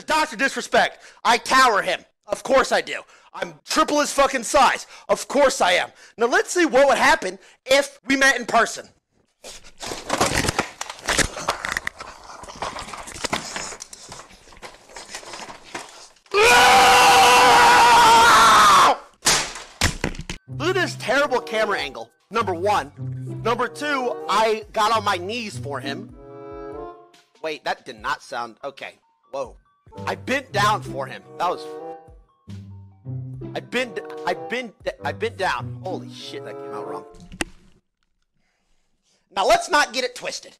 is Dr. Disrespect. I tower him. Of course I do. I'm triple his fucking size. Of course I am. Now let's see what would happen if we met in person. Look at this terrible camera angle. Number one. Number two, I got on my knees for him. Wait, that did not sound okay. Whoa. I bent down for him. That was. I bent. I bent. I bent down. Holy shit, that came out wrong. Now let's not get it twisted.